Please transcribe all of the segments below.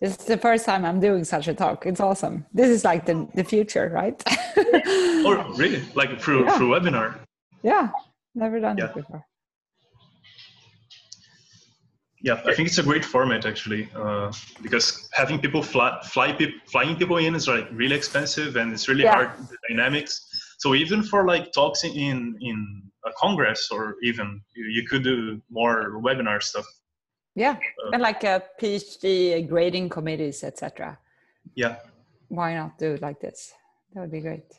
This is the first time I'm doing such a talk. It's awesome. This is like the, the future, right? oh, really? Like through yeah. through webinar? Yeah, never done yeah. it before. Yeah, I think it's a great format actually, uh, because having people fly, fly pe flying people in is like really expensive and it's really yeah. hard the dynamics. So even for like talks in in a congress or even you, you could do more webinar stuff. Yeah, uh, and like a PhD grading committees, etc. Yeah. Why not do it like this? That would be great.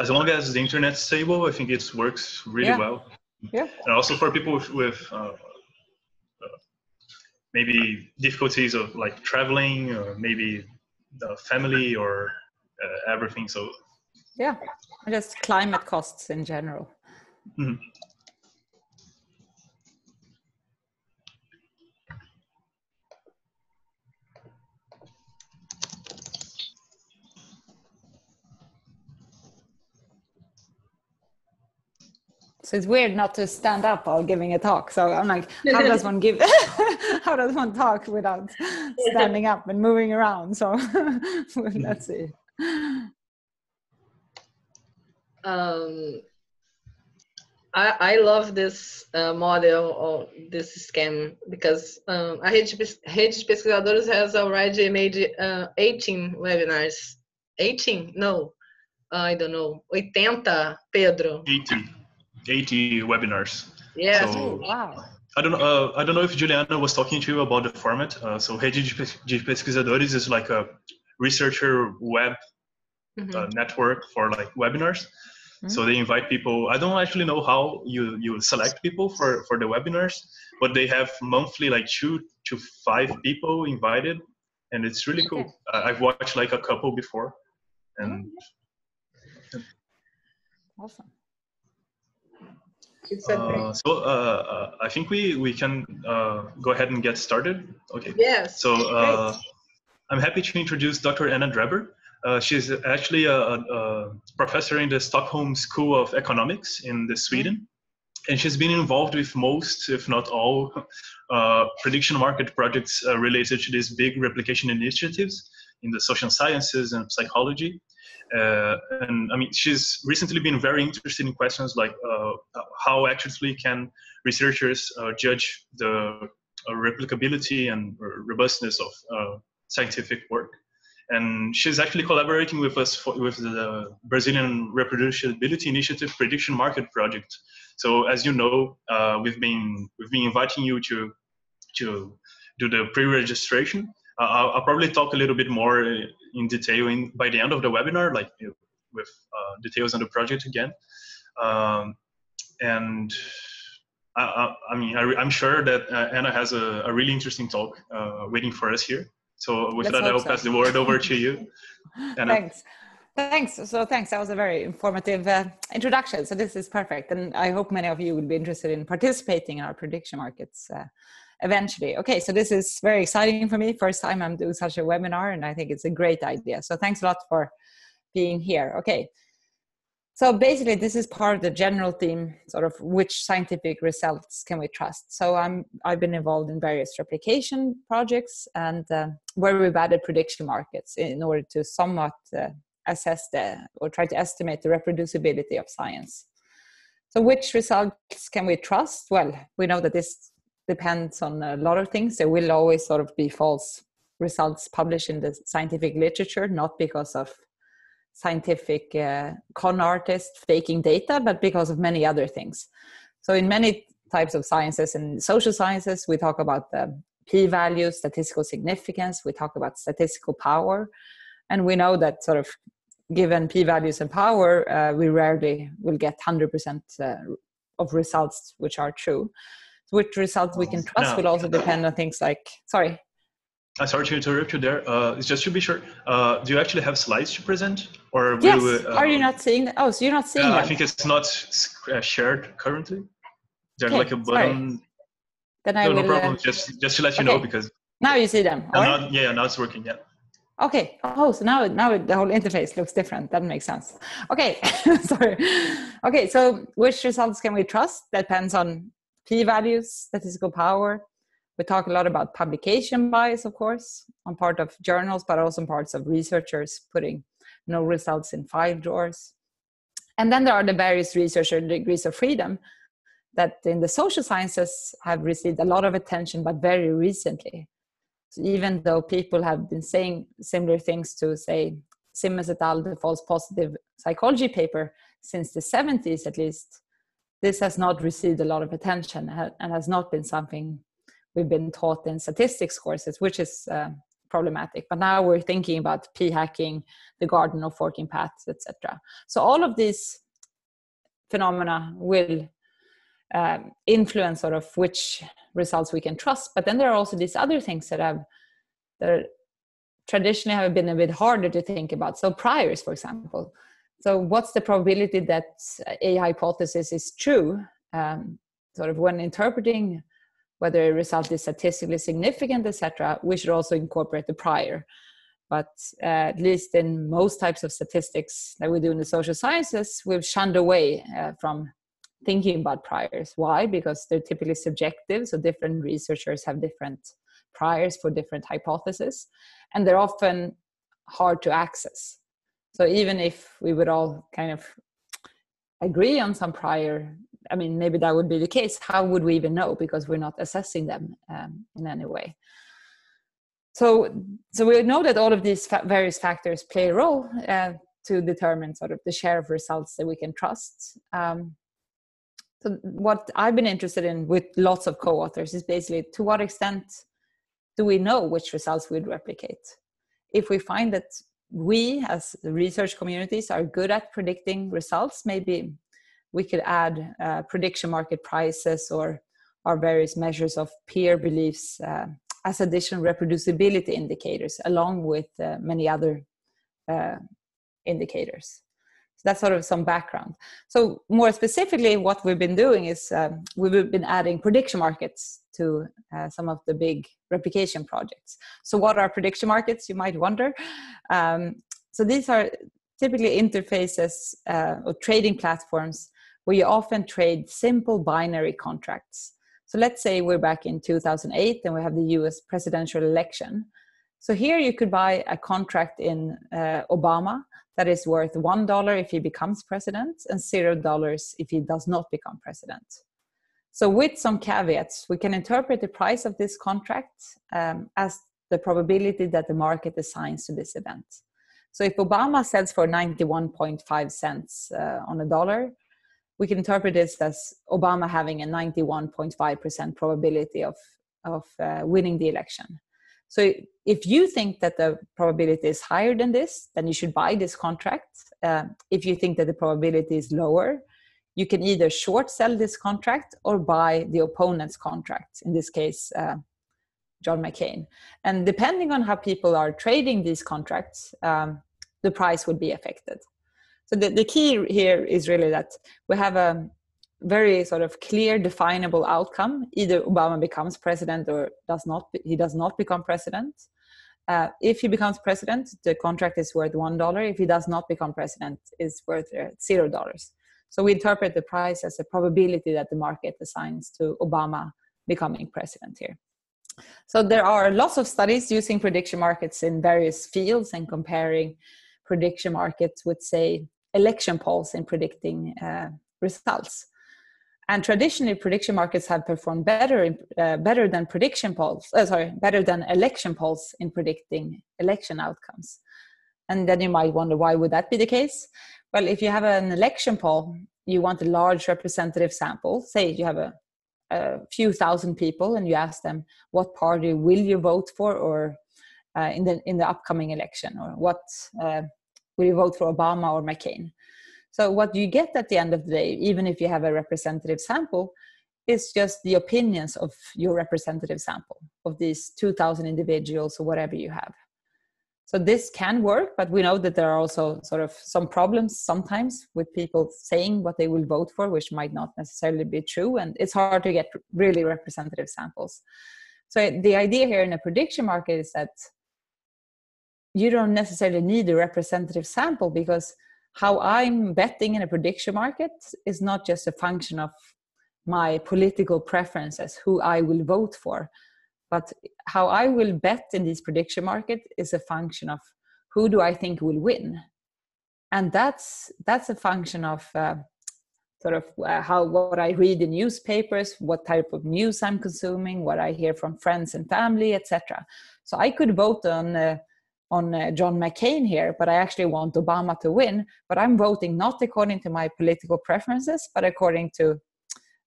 As long as the internet's stable, I think it works really yeah. well. Yeah. And also for people with, with uh, uh, maybe difficulties of like traveling, or maybe the family or uh, everything. So. Yeah, just climate costs in general. Mm-hmm. So it's weird not to stand up while giving a talk. So I'm like, how does one give? how does one talk without standing up and moving around? So let's see. Um, I, I love this uh, model or this scheme because um, a rede, rede de pesquisadores has already made uh, 18 webinars. 18? No, I don't know. 80, Pedro. 18. 80 webinars. Yeah. So, oh, wow. I don't know. Uh, I don't know if Juliana was talking to you about the format. Uh, so Rede de Pesquisadores is like a researcher web mm-hmm. uh, network for like webinars. Mm-hmm. So they invite people. I don't actually know how you you select people for for the webinars, but they have monthly like two to five people invited, and it's really cool. Okay. I've watched like a couple before, and. Awesome. Uh, so uh, uh, I think we we can uh, go ahead and get started. Okay. Yes. So uh, I'm happy to introduce Dr. Anna Dreber. Uh, she's actually a, a, professor in the Stockholm School of Economics in the Sweden, and she's been involved with most, if not all, prediction market projects related to these big replication initiatives in the social sciences and psychology. Uh, and I mean, she's recently been very interested in questions like uh, how actually can researchers uh, judge the uh, replicability and robustness of uh, scientific work. And she's actually collaborating with us for, with the Brazilian Reproducibility Initiative Prediction Market Project. So as you know, uh, we've been we've been inviting you to to do the pre-registration I'll, I'll, probably talk a little bit more in detail in, by the end of the webinar, like you know, with uh, details on the project again. Um, and I, I, I mean, I, am sure that uh, Anna has a, a, really interesting talk uh, waiting for us here. So with Let's that, I'll so. pass the word over to you. Anna. Thanks. Thanks. So thanks. That was a very informative uh, introduction. So this is perfect, and I hope many of you will be interested in participating in our prediction markets uh, eventually. Okay, so this is very exciting for me. First time I'm doing such a webinar, and I think it's a great idea. So thanks a lot for being here. Okay, so basically, this is part of the general theme, sort of which scientific results can we trust. So I'm I've been involved in various replication projects and uh, where we've added prediction markets in order to somewhat uh, assess the or try to estimate the reproducibility of science. So which results can we trust? Well, we know that this depends on a lot of things. There will always sort of be false results published in the scientific literature, not because of scientific uh, con artists faking data, but because of many other things. So, in many types of sciences and social sciences, we talk about the p value, statistical significance, we talk about statistical power, and we know that sort of given p values and power, uh, we rarely will get 100% uh, of results which are true which results we can trust will also depend on things like sorry uh, sorry to interrupt you there. Uh, just to be sure, uh, do you actually have slides to present, or yes? We, uh, Are you not seeing that? Oh, so you're not seeing uh? I think it's not uh, shared currently. There's okay, like a button. Sorry. Then I no, will. No problem. just just to let you okay. know because. Now you see them. Now, yeah, now it's working. Yeah. Okay. Oh, so now now the whole interface looks different. That makes sense. Okay. sorry. Okay. So which results can we trust? That depends on p-values, statistical power. We talk a lot about publication bias, of course, on part of journals, but also on parts of researchers putting no results in file drawers. And then there are the various researcher degrees of freedom that in the social sciences have received a lot of attention, but very recently. So even though people have been saying similar things to, say, Simmons et al., the false positive psychology paper, since the 70s at least, this has not received a lot of attention and has not been something we've been taught in statistics courses, which is uh, problematic. But now we're thinking about p hacking, the garden of forking paths, etc. So all of these phenomena will um, influence sort of which results we can trust. But then there are also these other things that have that traditionally have been a bit harder to think about. So priors, for example. So what's the probability that a hypothesis is true? Um, sort of when interpreting whether a result is statistically significant, etc., we should also incorporate the prior. But uh, at least in most types of statistics that we do in the social sciences, we've shunned away uh, from thinking about priors. Why? Because they're typically subjective, so different researchers have different priors for different hypotheses, and they're often hard to access. So even if we would all kind of agree on some prior I mean, maybe that would be the case. How would we even know because we're not assessing them um, in any way? So, so we know that all of these fa- various factors play a role uh, to determine sort of the share of results that we can trust. Um, so, what I've been interested in with lots of co-authors is basically to what extent do we know which results we'd replicate? If we find that we as research communities are good at predicting results, maybe we could add uh, prediction market prices or our various measures of peer beliefs uh, as additional reproducibility indicators along with uh, many other uh, indicators that's sort of some background so more specifically what we've been doing is um, we've been adding prediction markets to uh, some of the big replication projects so what are prediction markets you might wonder um, so these are typically interfaces uh, or trading platforms where you often trade simple binary contracts. So let's say we're back in 2008 and we have the US presidential election. So here you could buy a contract in uh, Obama that is worth $1 if he becomes president and $0 if he does not become president. So, with some caveats, we can interpret the price of this contract um, as the probability that the market assigns to this event. So, if Obama sells for 91.5 cents uh, on a dollar, we can interpret this as Obama having a 91.5% probability of, of uh, winning the election. So if you think that the probability is higher than this, then you should buy this contract. Uh, if you think that the probability is lower, you can either short sell this contract or buy the opponent's contract, in this case, uh, John McCain. And depending on how people are trading these contracts, um, the price would be affected. So the, the key here is really that we have a very sort of clear, definable outcome. Either Obama becomes president or does not. He does not become president. Uh, if he becomes president, the contract is worth one dollar. If he does not become president, it's worth uh, zero dollars. So we interpret the price as a probability that the market assigns to Obama becoming president here. So there are lots of studies using prediction markets in various fields and comparing prediction markets with, say, election polls in predicting uh, results. And traditionally, prediction markets have performed better, in, uh, better than prediction polls. Uh, sorry, better than election polls in predicting election outcomes. And then you might wonder why would that be the case? Well, if you have an election poll, you want a large representative sample. Say you have a, a few thousand people, and you ask them what party will you vote for, or uh, in the in the upcoming election, or what uh, will you vote for Obama or McCain? So what you get at the end of the day, even if you have a representative sample, is just the opinions of your representative sample of these 2,000 individuals or whatever you have. So this can work, but we know that there are also sort of some problems sometimes with people saying what they will vote for, which might not necessarily be true, and it's hard to get really representative samples. So the idea here in a prediction market is that you don't necessarily need a representative sample because how I'm betting in a prediction market is not just a function of my political preferences, who I will vote for, but how I will bet in this prediction market is a function of who do I think will win, and that's that's a function of uh, sort of uh, how what I read in newspapers, what type of news I'm consuming, what I hear from friends and family, etc. So I could vote on uh, on uh, John McCain here, but I actually want Obama to win. But I'm voting not according to my political preferences, but according to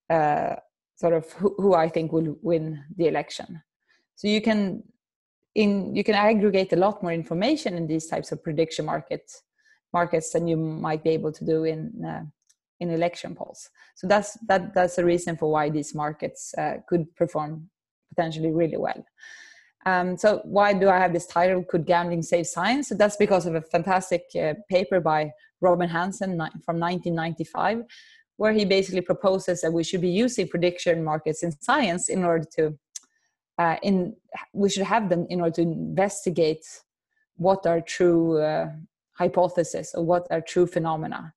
uh, sort of who, who, I think will win the election. So you can in you can aggregate a lot more information in these types of prediction markets markets than you might be able to do in uh, in election polls. So that's that that's the reason for why these markets uh, could perform potentially really well. Um, so why do I have this title? Could gambling save science? So that's because of a fantastic uh, paper by Robin Hanson from 1995, where he basically proposes that we should be using prediction markets in science in order to uh, in we should have them in order to investigate what are true uh, hypotheses or what are true phenomena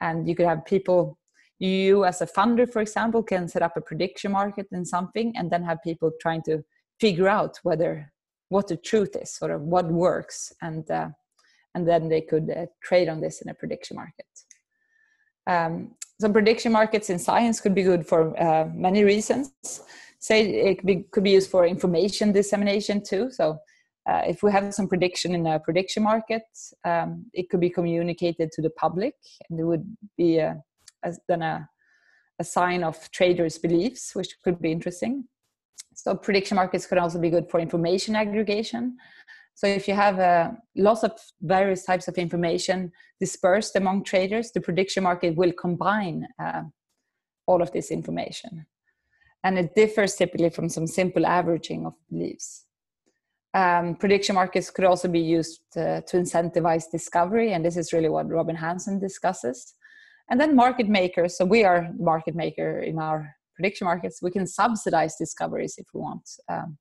and you could have people you as a funder for example can set up a prediction market in something and then have people trying to figure out whether what the truth is sort of what works and uh, and then they could uh, trade on this in a prediction market. Um, some prediction markets in science could be good for uh, many reasons. Say it could be, could be used for information dissemination too. So uh, if we have some prediction in a prediction market, um, it could be communicated to the public, and it would be a, a, then a, a sign of traders' beliefs, which could be interesting. So prediction markets could also be good for information aggregation. So if you have uh, lots of various types of information dispersed among traders, the prediction market will combine uh, all of this information. And it differs typically from some simple averaging of beliefs. Um, prediction markets could also be used to, to incentivize discovery, and this is really what Robin Hanson discusses. And then market makers. So we are market maker in our prediction markets. We can subsidize discoveries if we want. Um,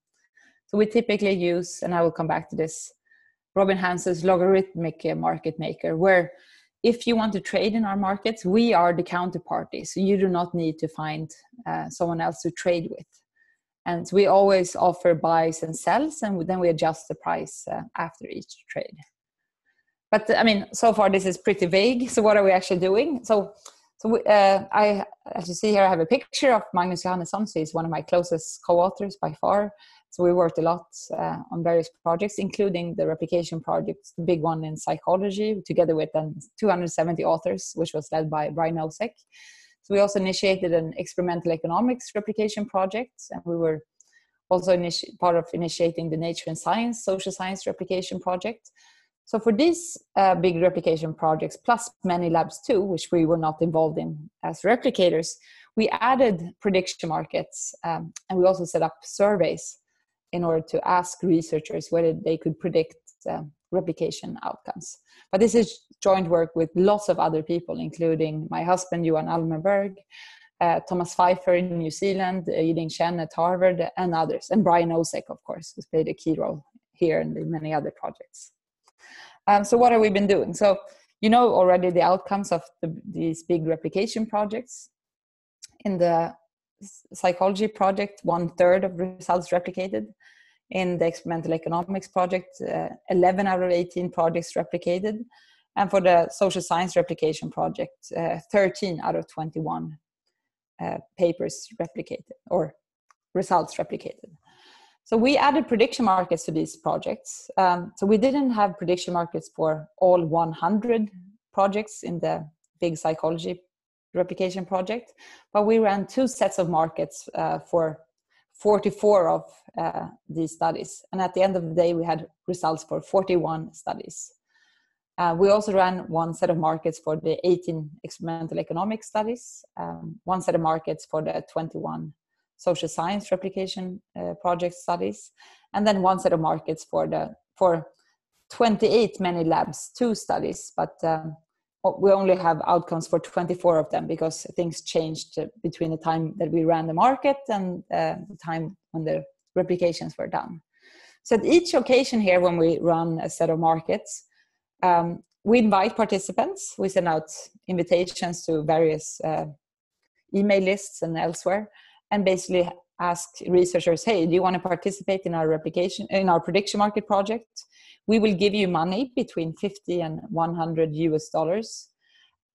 so we typically use, and I will come back to this, Robin Hanson's logarithmic market maker, where if you want to trade in our markets, we are the counterparty. So you do not need to find uh, someone else to trade with and we always offer buys and sells and then we adjust the price uh, after each trade but i mean so far this is pretty vague so what are we actually doing so so uh, i as you see here i have a picture of magnus johannesson so he's one of my closest co-authors by far so we worked a lot uh, on various projects including the replication project the big one in psychology together with um, 270 authors which was led by brian nosek so we also initiated an experimental economics replication project, and we were also part of initiating the Nature and Science social science replication project. So for these uh, big replication projects, plus many labs too, which we were not involved in as replicators, we added prediction markets, um, and we also set up surveys in order to ask researchers whether they could predict uh, replication outcomes. But this is joint work with lots of other people, including my husband, Johan Almenberg, uh, Thomas Pfeiffer in New Zealand, uh, Yiling Chen at Harvard, and others, and Brian Nosek, of course, who's played a key role here and in many other projects. Um, so what have we been doing? So you know already the outcomes of the, these big replication projects. In the psychology project, one third of results replicated in the experimental economics project, uh, 11 out of 18 projects replicated. And for the social science replication project, uh, 13 out of 21 uh, papers replicated or results replicated. So we added prediction markets to these projects. Um, so we didn't have prediction markets for all 100 projects in the big psychology replication project, but we ran two sets of markets uh, for 44 of uh, these studies. And at the end of the day, we had results for 41 studies. Uh, we also ran one set of markets for the 18 experimental economic studies, um, one set of markets for the 21 social science replication uh, project studies, and then one set of markets for the for 28 many labs two studies, but um, we only have outcomes for 24 of them because things changed between the time that we ran the market and uh, the time when the replications were done. So at each occasion here, when we run a set of markets, um, we invite participants. We send out invitations to various uh, email lists and elsewhere, and basically ask researchers, "Hey, do you want to participate in our replication in our prediction market project? We will give you money between 50 and 100 US dollars,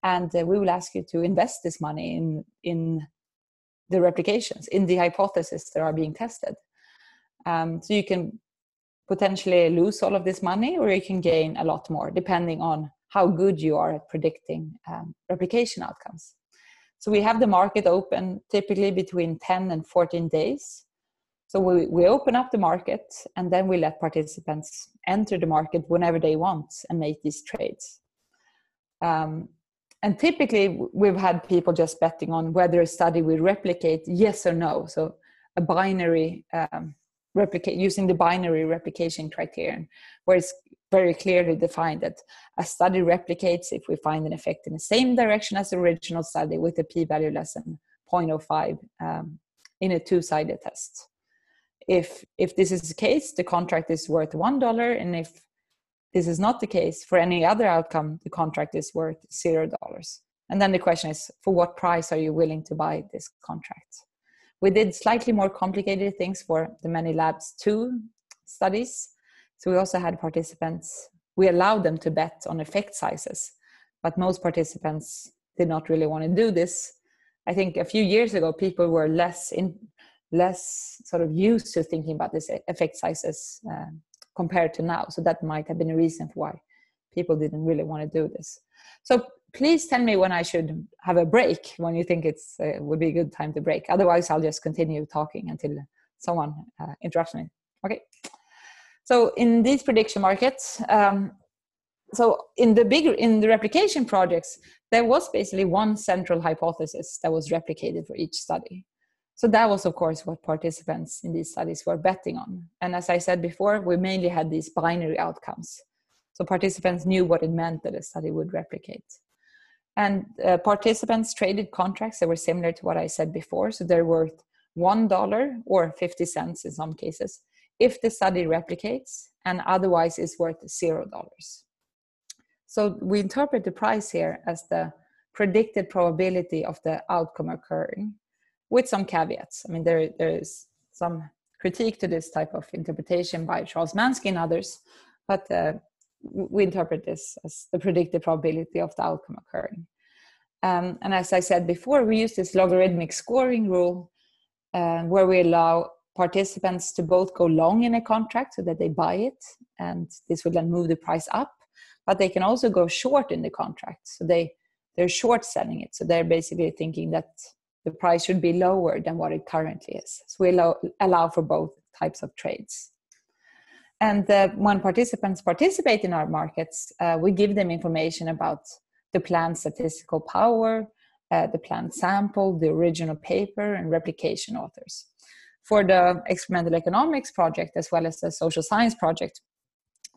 and uh, we will ask you to invest this money in in the replications in the hypotheses that are being tested. Um, so you can potentially lose all of this money, or you can gain a lot more, depending on how good you are at predicting um, replication outcomes." So we have the market open typically between 10 and 14 days. So we, we open up the market and then we let participants enter the market whenever they want and make these trades. Um, and typically we've had people just betting on whether a study will replicate yes or no. So a binary um, replicate using the binary replication criterion, where it's very clearly defined that a study replicates if we find an effect in the same direction as the original study with a p-value less than 0.05 um, in a two-sided test. If if this is the case, the contract is worth one dollar, and if this is not the case for any other outcome, the contract is worth zero dollars. And then the question is, for what price are you willing to buy this contract? We did slightly more complicated things for the many labs two studies so we also had participants, we allowed them to bet on effect sizes, but most participants did not really want to do this. I think a few years ago, people were less in, less sort of used to thinking about this effect sizes uh, compared to now. So that might have been a reason for why people didn't really want to do this. So please tell me when I should have a break when you think it's uh, would be a good time to break. Otherwise, I'll just continue talking until someone uh, interrupts me. Okay. So in these prediction markets, um, so in the bigger in the replication projects, there was basically one central hypothesis that was replicated for each study. So that was, of course, what participants in these studies were betting on. And as I said before, we mainly had these binary outcomes. So participants knew what it meant that a study would replicate. And uh, participants traded contracts that were similar to what I said before. So they're worth $1 or 50 cents in some cases if the study replicates and otherwise is worth zero dollars. So we interpret the price here as the predicted probability of the outcome occurring with some caveats. I mean, there, there is some critique to this type of interpretation by Charles Manski and others, but uh, we interpret this as the predicted probability of the outcome occurring. Um, and as I said before, we use this logarithmic scoring rule uh, where we allow participants to both go long in a contract so that they buy it and this will then move the price up but they can also go short in the contract. So they they're short selling it. So they're basically thinking that the price should be lower than what it currently is. So we allow, allow for both types of trades and uh, when participants participate in our markets uh, we give them information about the planned statistical power uh, the planned sample the original paper and replication authors for the experimental economics project as well as the social science project,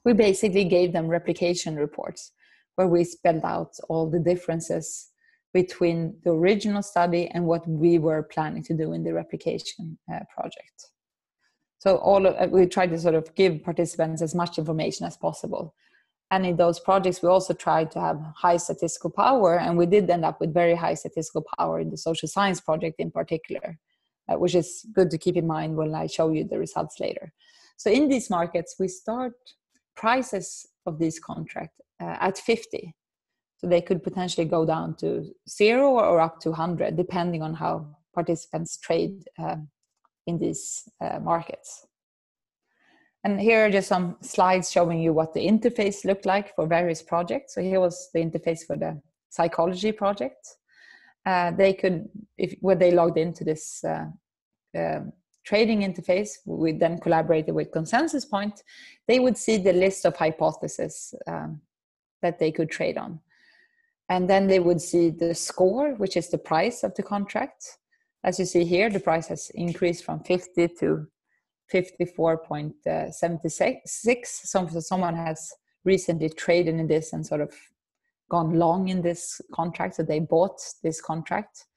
we basically gave them replication reports where we spelled out all the differences between the original study and what we were planning to do in the replication uh, project. So all of, we try to sort of give participants as much information as possible. And in those projects, we also tried to have high statistical power, and we did end up with very high statistical power in the social science project in particular uh, which is good to keep in mind when I show you the results later. So in these markets, we start prices of this contract uh, at 50. So they could potentially go down to zero or up to 100, depending on how participants trade uh, in these uh, markets. And here are just some slides showing you what the interface looked like for various projects. So here was the interface for the psychology project uh, they could, if when they logged into this uh, uh, trading interface, we then collaborated with Consensus Point, they would see the list of hypotheses um, that they could trade on. And then they would see the score, which is the price of the contract. As you see here, the price has increased from 50 to 54.76. Uh, so someone has recently traded in this and sort of gone long in this contract, so they bought this contract,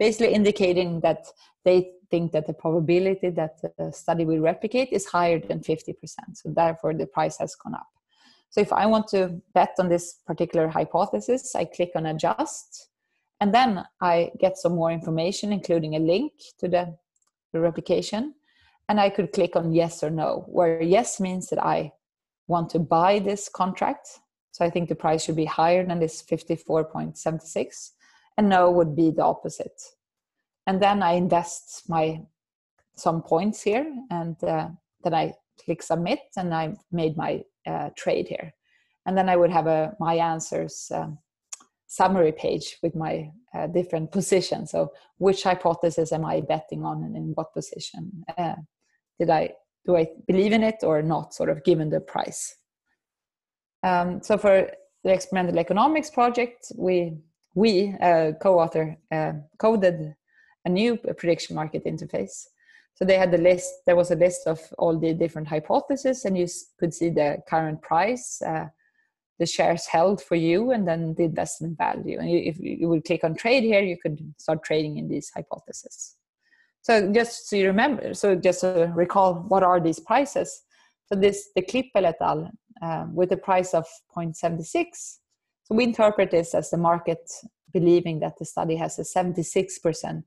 basically indicating that they think that the probability that the study will replicate is higher than 50%. So therefore, the price has gone up. So if I want to bet on this particular hypothesis, I click on adjust, and then I get some more information, including a link to the the replication, and I could click on yes or no, where yes means that I want to buy this contract. So I think the price should be higher than this 54.76, and no would be the opposite. And then I invest my some points here, and uh, then I click submit, and I made my uh, trade here. And then I would have a my answers um, summary page with my uh, different positions. So which hypothesis am I betting on and in what position? Uh, did I do I believe in it or not? Sort of given the price. Um, so for the experimental economics project, we we uh, co-author uh, coded a new prediction market interface. So they had the list. There was a list of all the different hypotheses, and you could see the current price, uh, the shares held for you and then the investment value. And if you would click on trade here, you could start trading in these hypotheses. So just so you remember, so just to recall, what are these prices? So this, de Clippel et al. Um, with a price of 0.76. So we interpret this as the market believing that the study has a 76%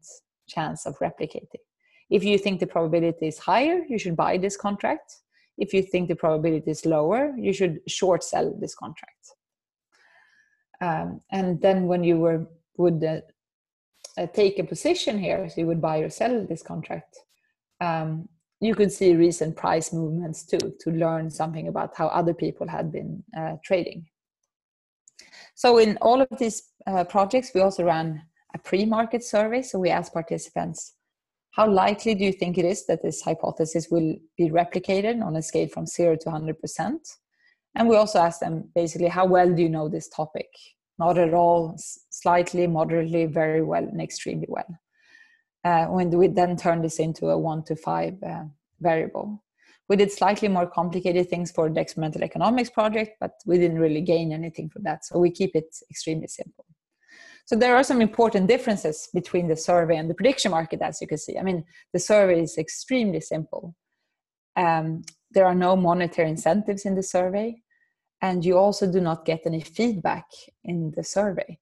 chance of replicating. If you think the probability is higher, you should buy this contract if you think the probability is lower, you should short sell this contract. Um, and then when you were would uh, uh, take a position here, so you would buy or sell this contract, um, you could see recent price movements too to learn something about how other people had been uh, trading. So in all of these uh, projects, we also ran a pre-market survey. So we asked participants how likely do you think it is that this hypothesis will be replicated on a scale from 0 to 100%? And we also asked them basically, how well do you know this topic? Not at all, slightly, moderately, very well, and extremely well. Uh, when we then turn this into a one to five uh, variable. We did slightly more complicated things for the experimental economics project, but we didn't really gain anything from that. So we keep it extremely simple. So there are some important differences between the survey and the prediction market, as you can see. I mean, the survey is extremely simple. Um, there are no monetary incentives in the survey, and you also do not get any feedback in the survey.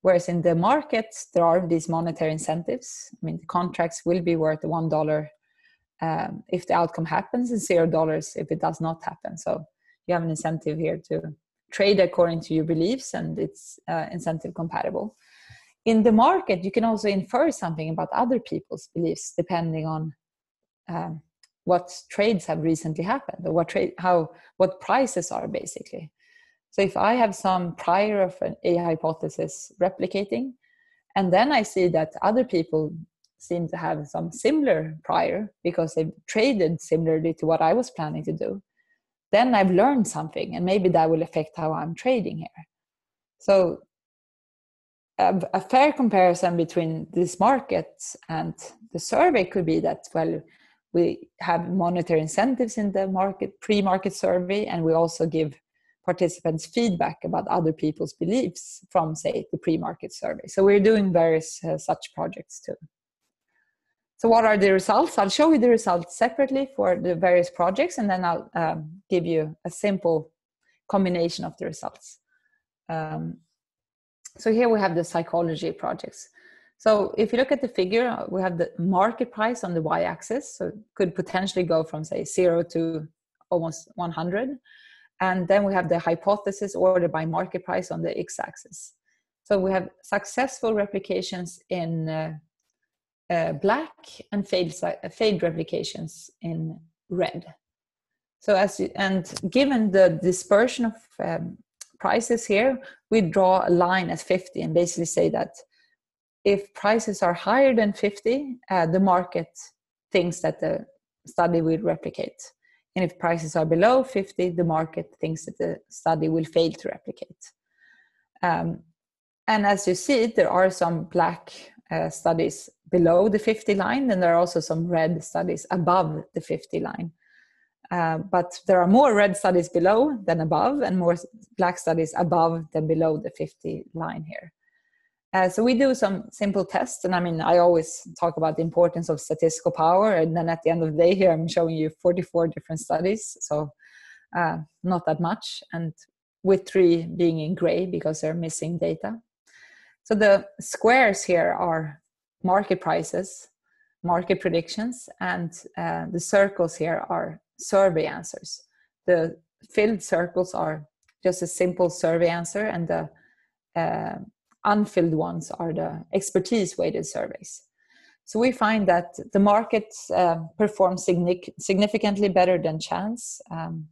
Whereas in the market, there are these monetary incentives. I mean, the contracts will be worth one dollar um, if the outcome happens, and zero dollars if it does not happen. So you have an incentive here to trade according to your beliefs, and it's uh, incentive compatible in the market you can also infer something about other people's beliefs depending on um, what trades have recently happened or what trade how what prices are basically. So if i have some prior of an a hypothesis replicating and then i see that other people seem to have some similar prior because they've traded similarly to what i was planning to do then i've learned something and maybe that will affect how i'm trading here. So a, a fair comparison between this market and the survey could be that well we have monetary incentives in the market pre-market survey and we also give participants feedback about other people's beliefs from say the pre-market survey. So we're doing various uh, such projects too. So what are the results? I'll show you the results separately for the various projects and then i'll um, give you a simple combination of the results. Um, so here we have the psychology projects. So if you look at the figure, we have the market price on the y-axis. So it could potentially go from say zero to almost 100. And then we have the hypothesis ordered by market price on the x-axis. So we have successful replications in uh, uh, black and failed, failed replications in red. So as you, and given the dispersion of um, prices here, we draw a line at 50 and basically say that if prices are higher than 50, uh, the market thinks that the study will replicate. And if prices are below 50, the market thinks that the study will fail to replicate. Um, and as you see, there are some black uh, studies below the 50 line, and there are also some red studies above the 50 line. Uh, but there are more red studies below than above, and more black studies above than below the 50 line here. Uh, so we do some simple tests, and I mean, I always talk about the importance of statistical power, and then at the end of the day, here I'm showing you 44 different studies, so uh, not that much, and with three being in gray because they're missing data. So the squares here are market prices, market predictions, and uh, the circles here are survey answers. The filled circles are just a simple survey answer, and the uh, unfilled ones are the expertise weighted surveys. So we find that the market uh, performs significantly better than chance, um,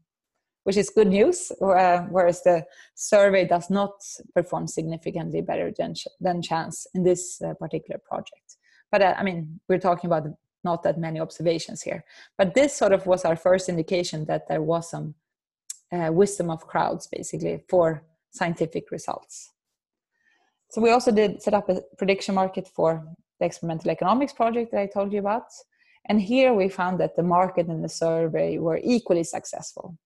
which is good news, uh, whereas the survey does not perform significantly better than, than chance in this uh, particular project. But uh, I mean, we're talking about not that many observations here. But this sort of was our first indication that there was some uh, wisdom of crowds, basically, for scientific results. So we also did set up a prediction market for the experimental economics project that I told you about. And here we found that the market and the survey were equally successful.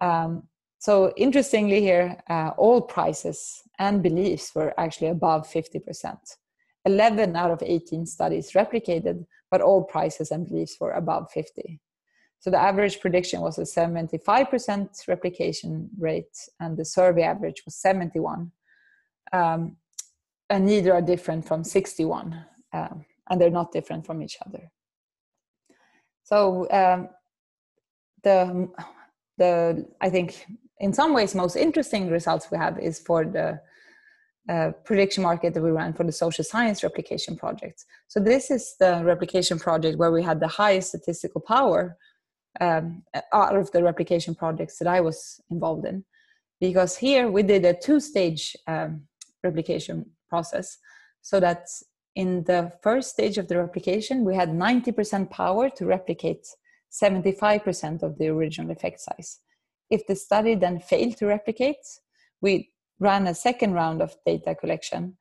Um, so interestingly here, uh, all prices and beliefs were actually above 50%. 11 out of 18 studies replicated, but all prices and beliefs were above 50. So the average prediction was a 75% replication rate, and the survey average was 71 um, and neither are different from 61 um, and they're not different from each other so um, the the i think in some ways most interesting results we have is for the uh, prediction market that we ran for the social science replication project. So this is the replication project where we had the highest statistical power um, out of the replication projects that i was involved in. Because here we did a two stage um, replication process so that in the first stage of the replication we had 90% power to replicate 75% of the original effect size. If the study then failed to replicate we ran a second round of data collection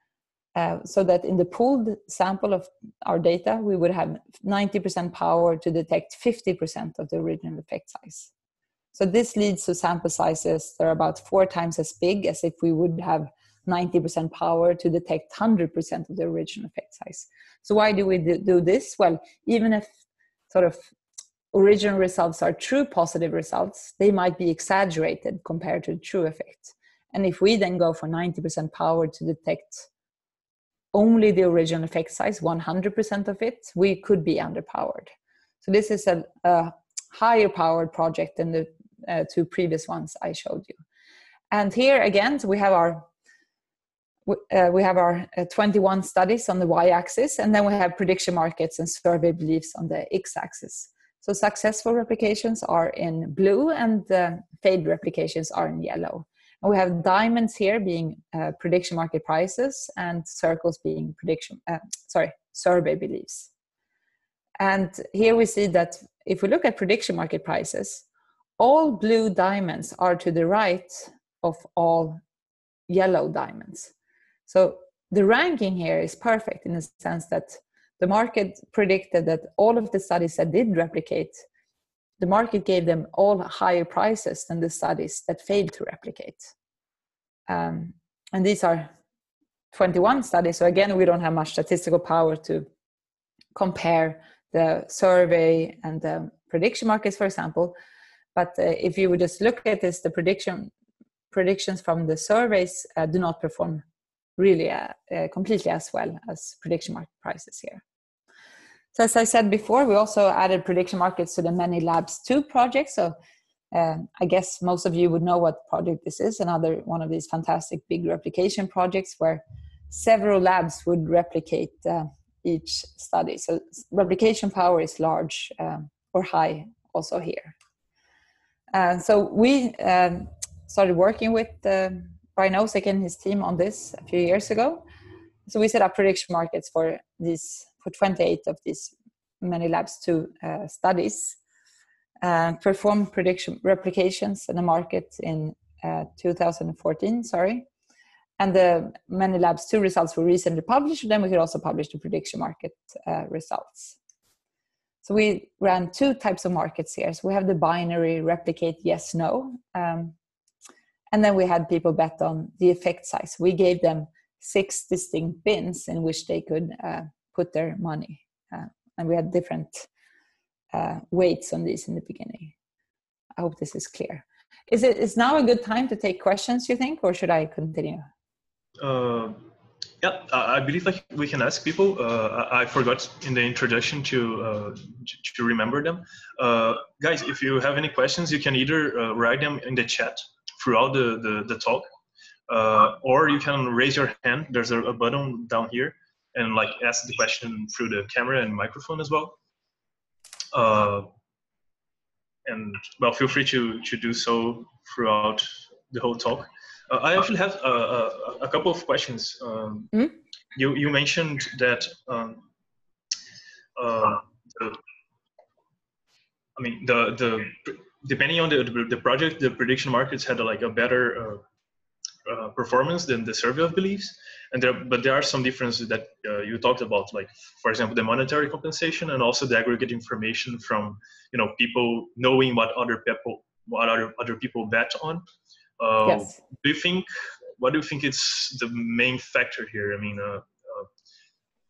uh, so that in the pooled sample of our data we would have 90% power to detect 50% of the original effect size so this leads to sample sizes that are about four times as big as if we would have 90% power to detect 100% of the original effect size. So why do we do this? Well, even if sort of original results are true positive results, they might be exaggerated compared to the true effect. And if we then go for 90% power to detect only the original effect size, 100% of it, we could be underpowered. So this is a, a higher powered project than the uh, two previous ones I showed you. And here again, so we have our uh, we have our uh, 21 studies on the y-axis and then we have prediction markets and survey beliefs on the x-axis so successful replications are in blue and uh, failed replications are in yellow we have diamonds here being uh, prediction market prices and circles being prediction uh, sorry survey beliefs. And here we see that if we look at prediction market prices all blue diamonds are to the right of all yellow diamonds. So the ranking here is perfect in the sense that the market predicted that all of the studies that did replicate, the market gave them all higher prices than the studies that failed to replicate. Um, and these are 21 studies. So again, we don't have much statistical power to compare the survey and the prediction markets, for example. But uh, if you would just look at this, the prediction predictions from the surveys uh, do not perform really uh, uh, completely as well as prediction market prices here. So as I said before, we also added prediction markets to the Many Labs 2 project. So uh, I guess most of you would know what project this is, another one of these fantastic big replication projects where several labs would replicate uh, each study. So replication power is large um, or high also here. Uh, so we um, started working with Brian Nosek and his team on this a few years ago. So we set up prediction markets for these for 28 of these many labs two uh, studies, uh, perform prediction replications in the market in uh, 2014. Sorry, and the many labs two results were recently published. Then we could also publish the prediction market uh, results. So we ran two types of markets here. So we have the binary replicate yes no. Um, and then we had people bet on the effect size. We gave them six distinct bins in which they could uh, put their money. Uh, and we had different uh, weights on these in the beginning. I hope this is clear. Is it is now a good time to take questions, you think, or should I continue? Uh, Yeah, I believe like we can ask people. Uh, I forgot in the introduction to uh, to remember them. Uh, guys, if you have any questions, you can either uh, write them in the chat throughout the the, the talk, uh, or you can raise your hand. There's a, a, button down here, and like ask the question through the camera and microphone as well. Uh, and well, feel free to to do so throughout the whole talk. Uh, I actually have a, a, a, couple of questions. Um, mm? You you mentioned that um, uh, the, I mean the the depending on the the project, the prediction markets had a, like a better uh, performance than the survey of beliefs, and there but there are some differences that uh, you talked about, like for example the monetary compensation and also the aggregate information from you know people knowing what other people what other other people bet on. Uh, yes. Do you think? What do you think is the main factor here? I mean, uh, uh,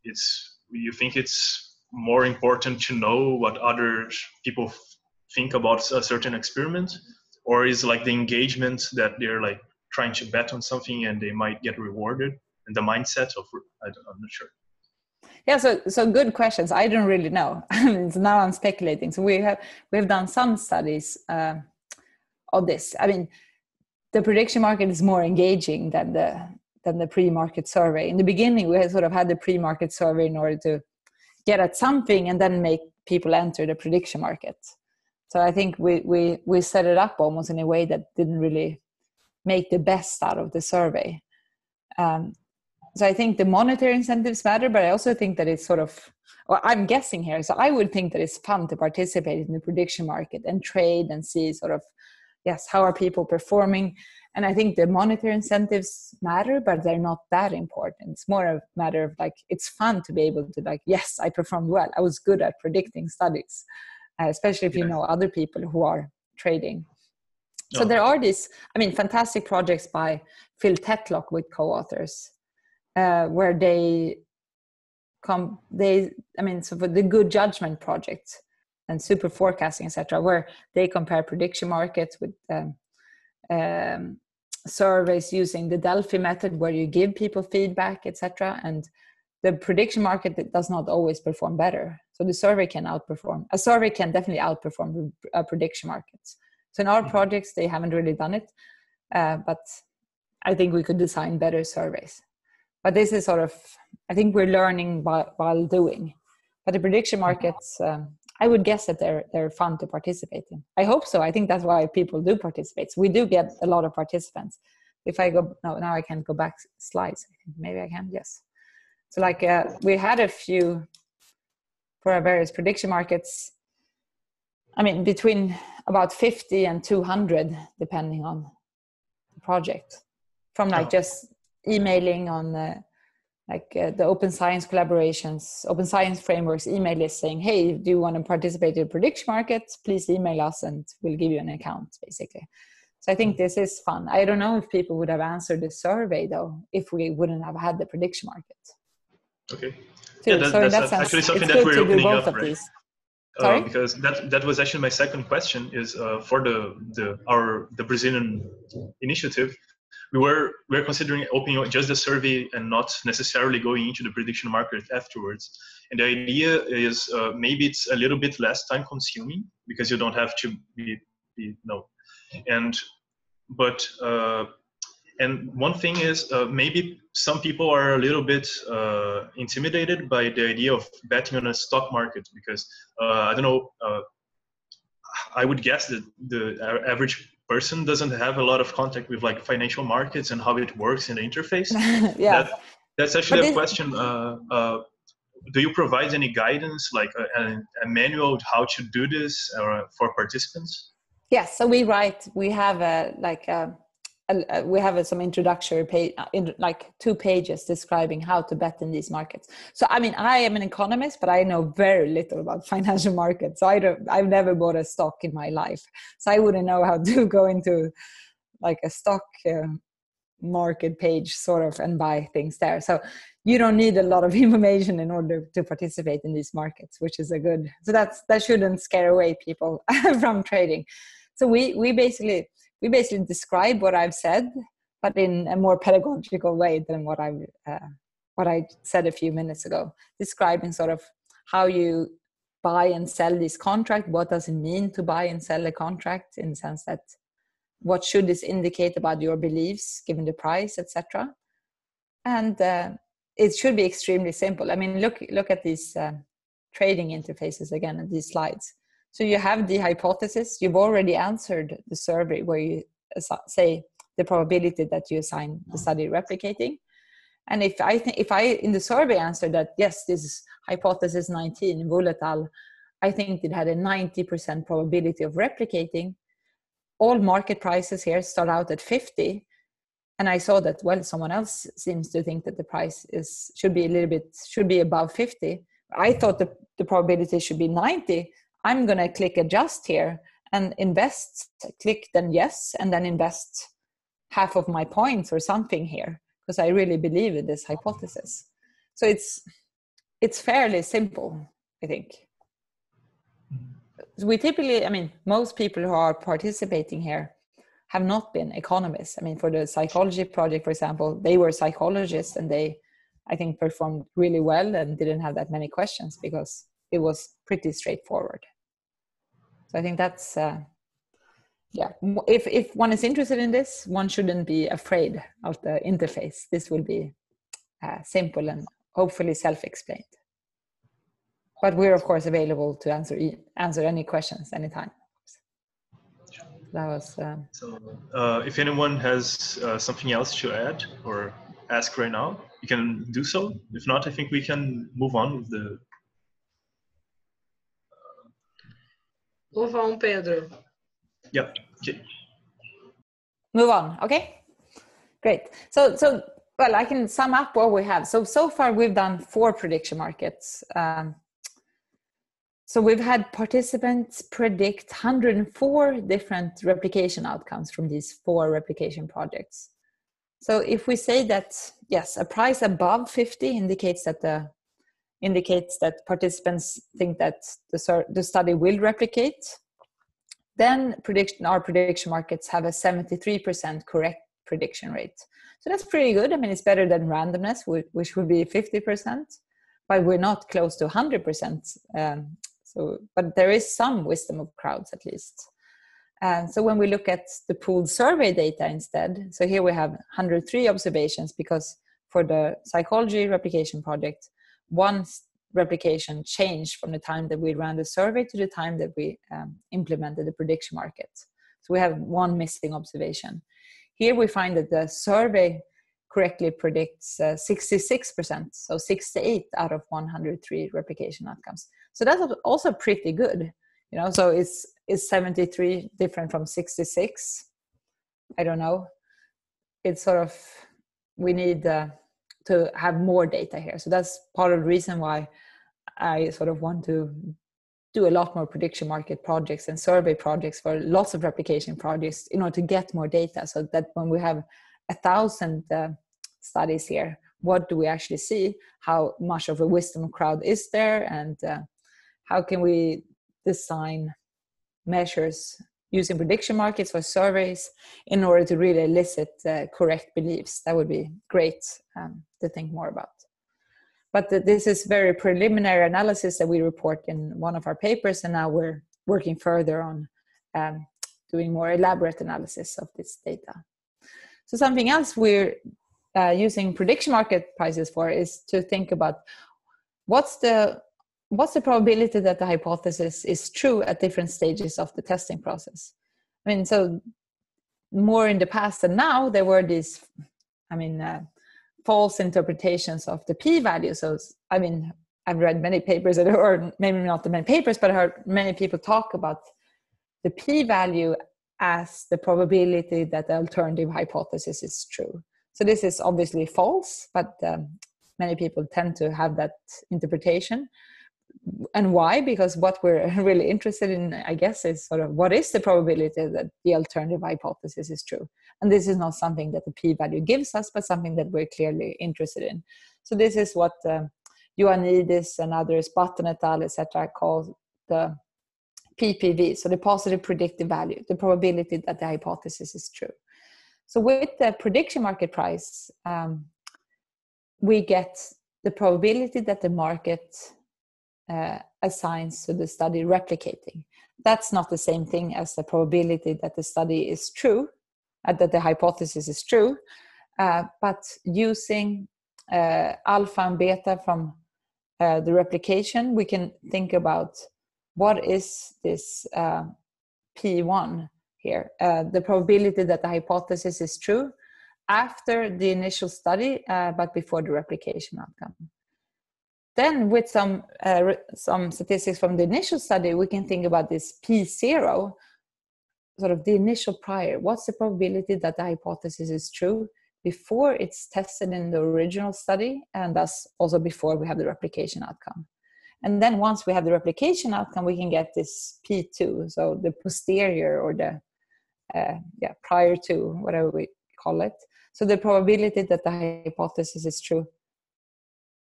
it's you think it's more important to know what other people think about a certain experiment, or is like the engagement that they're like trying to bet on something and they might get rewarded, and the mindset of I am not sure. Yeah, so so good questions. I don't really know. so now I'm speculating. So we have we've done some studies uh, on this. I mean, the prediction market is more engaging than the than the pre-market survey. In the beginning, we had sort of had the pre-market survey in order to get at something and then make people enter the prediction market. So I think we we we set it up almost in a way that didn't really make the best out of the survey. Um, so I think the monetary incentives matter, but I also think that it's sort of well, I'm guessing here. So I would think that it's fun to participate in the prediction market and trade and see sort of yes how are people performing and i think the monetary incentives matter but they're not that important it's more a matter of like it's fun to be able to like yes i performed well i was good at predicting studies uh, especially if you know other people who are trading so oh. there are these i mean fantastic projects by phil tetlock with co-authors uh, where they come they i mean so for the good judgment project and super forecasting, etc., where they compare prediction markets with um, um, surveys using the Delphi method, where you give people feedback, etc. And the prediction market does not always perform better. So the survey can outperform. A survey can definitely outperform uh, prediction markets. So in our mm-hmm. projects, they haven't really done it, uh, but I think we could design better surveys. But this is sort of, I think we're learning while, while doing. But the prediction mm-hmm. markets, um, I would guess that they're they're fun to participate in. I hope so. I think that's why people do participate. So we do get a lot of participants. If I go no, now I can go back slides. Maybe I can. Yes. So like uh, we had a few for our various prediction markets. I mean, between about 50 and 200, depending on the project, from like oh. just emailing on. Uh, like uh, the open science collaborations open science frameworks email list saying hey do you want to participate in prediction markets please email us and we'll give you an account basically so i think this is fun i don't know if people would have answered the survey though if we wouldn't have had the prediction market okay so, yeah, that, so that's that actually something that we're opening up right? Sorry? Uh, because that that was actually my second question is uh, for the the our the Brazilian initiative we were we were considering opening just the survey and not necessarily going into the prediction market afterwards. And the idea is uh, maybe it's a little bit less time consuming because you don't have to be, be no, and but uh, and one thing is uh, maybe some people are a little bit uh, intimidated by the idea of betting on a stock market because uh, I don't know. Uh, I would guess that the average person doesn't have a lot of contact with like financial markets and how it works in the interface. yeah. That, that's actually but a question. Uh, uh, do you provide any guidance, like a, a, manual how to do this for participants? Yes. So we write. We have a like a uh, we have some introductory page, uh, in, like two pages describing how to bet in these markets. So, I mean, I am an economist, but I know very little about financial markets. So, I don't, I've never bought a stock in my life. So, I wouldn't know how to go into like a stock uh, market page sort of and buy things there. So, you don't need a lot of information in order to participate in these markets, which is a good. So that's that shouldn't scare away people from trading. So we we basically we basically describe what I've said, but in a more pedagogical way than what I've uh, what I said a few minutes ago, describing sort of how you buy and sell this contract. What does it mean to buy and sell a contract in the sense that what should this indicate about your beliefs given the price, etc. And uh, it should be extremely simple. I mean, look look at these uh, trading interfaces again at these slides. So you have the hypothesis. You've already answered the survey where you say the probability that you assign the study replicating. And if I think if I in the survey answered that yes, this is hypothesis 19 volatile, I think it had a 90% probability of replicating. All market prices here start out at 50. And I saw that well, someone else seems to think that the price is should be a little bit should be above 50. I thought the, the probability should be 90. I'm gonna click adjust here and invest, click then yes, and then invest half of my points or something here because I really believe in this hypothesis. So it's it's fairly simple, I think. Mm-hmm. We typically, I mean, most people who are participating here have not been economists. I mean, for the psychology project, for example, they were psychologists and they, I think, performed really well and didn't have that many questions because it was pretty straightforward. So I think that's uh, yeah if if one is interested in this one shouldn't be afraid of the interface. This will be uh, simple and hopefully self-explained. But we're of course available to answer answer any questions anytime. That was uh, so uh, if anyone has uh, something else to add or ask right now you can do so. If not i think we can move on with the move on pedro Yep. Okay. Move on. Okay. Great. So, so well, I can sum up what we have. So, so far we've done four prediction markets. Um, so we've had participants predict 104 different replication outcomes from these four replication projects. So if we say that yes, a price above 50 indicates that the indicates that participants think that the, the study will replicate. Then prediction our prediction markets have a 73% correct prediction rate. So that's pretty good. I mean it's better than randomness which would be 50% but we're not close to 100% um, so but there is some wisdom of crowds at least. And so when we look at the pooled survey data instead so here we have 103 observations because for the psychology replication project one replication changed from the time that we ran the survey to the time that we um, implemented the prediction market. So we have one missing observation. Here we find that the survey correctly predicts uh, 66%, so 68 out of 103 replication outcomes. So that's also pretty good, you know. So it's is 73 different from 66? I don't know. It's sort of we need uh, to have more data here. So that's part of the reason why I sort of want to do a lot more prediction market projects and survey projects for lots of replication projects in order to get more data so that when we have a thousand uh, studies here what do we actually see? How much of a wisdom crowd is there? And uh, how can we design measures using prediction markets for surveys in order to really elicit uh, correct beliefs? That would be great um, to think more about. But this is very preliminary analysis that we report in one of our papers and now we're working further on um, doing more elaborate analysis of this data. So something else we're uh, using prediction market prices for is to think about what's the what's the probability that the hypothesis is true at different stages of the testing process. I mean so more in the past than now there were these i mean uh, false interpretations of the p-value. So, I mean, I've read many papers, or maybe not the many papers, but I heard many people talk about the p-value as the probability that the alternative hypothesis is true. So this is obviously false, but um, many people tend to have that interpretation and why? Because what we're really interested in i guess is sort of what is the probability that the alternative hypothesis is true. And this is not something that the p-value gives us but something that we're clearly interested in. So this is what uh, ioannidis and others button et al etc call the ppv so the positive predictive value the probability that the hypothesis is true. So with the prediction market price um, we get the probability that the market uh, assigns to the study replicating. That's not the same thing as the probability that the study is true, uh, that the hypothesis is true, uh, but using uh, alpha and beta from uh, the replication, we can think about what is this uh, P1 here, the probability that the hypothesis is true after the initial study, but before the replication outcome then with some uh, some statistics from the initial study we can think about this p0 sort of the initial prior. What's the probability that the hypothesis is true before it's tested in the original study and thus also before we have the replication outcome? And then once we have the replication outcome we can get this p2 so the posterior or the uh, yeah prior to whatever we call it. So the probability that the hypothesis is true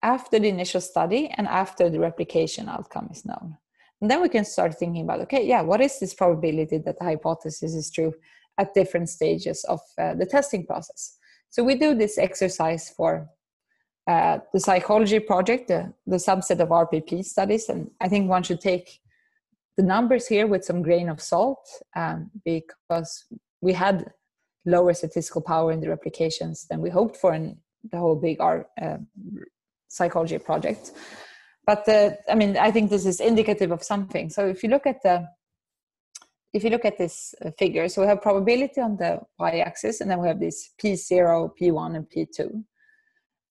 after the initial study and after the replication outcome is known. And then we can start thinking about okay, yeah, what is this probability that the hypothesis is true at different stages of uh, the testing process? So we do this exercise for uh, the psychology project, the, the subset of RPP studies, and I think one should take the numbers here with some grain of salt um, because we had lower statistical power in the replications than we hoped for in the whole big R, uh, psychology project. But the, I mean, I think this is indicative of something. So if you look at the if you look at this uh, figure, so we have probability on the y-axis, and then we have this p0, p1, and p2.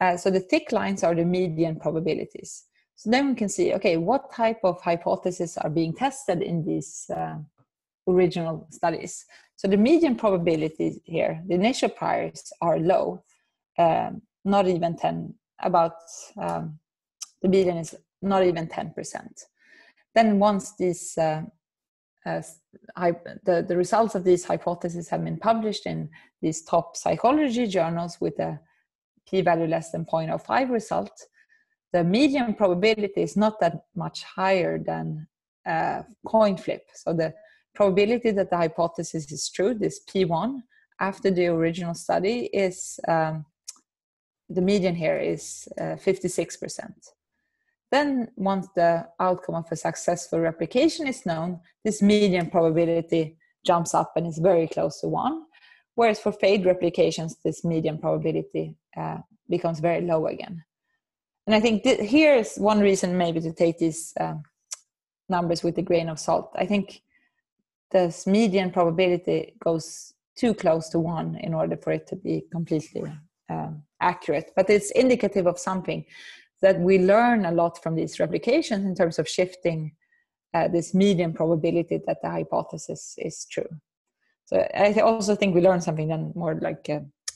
Uh, so the thick lines are the median probabilities. So then we can see, okay, what type of hypotheses are being tested in these uh, original studies. So the median probability here, the initial priors are low, um, not even 10 about um, the median is not even 10%. Then once these uh, uh, the, the results of these hypotheses have been published in these top psychology journals with a p-value less than 0.05 result, the median probability is not that much higher than a coin flip. So the probability that the hypothesis is true, this p1, after the original study is um, the median here is uh, 56%. Then once the outcome of a successful replication is known, this median probability jumps up and is very close to one. Whereas for failed replications, this median probability uh, becomes very low again. And I think th- here is one reason maybe to take these uh, numbers with a grain of salt. I think this median probability goes too close to one in order for it to be completely um, accurate, but it's indicative of something that we learn a lot from these replications in terms of shifting uh, this median probability that the hypothesis is true. So I also think we learn something then more like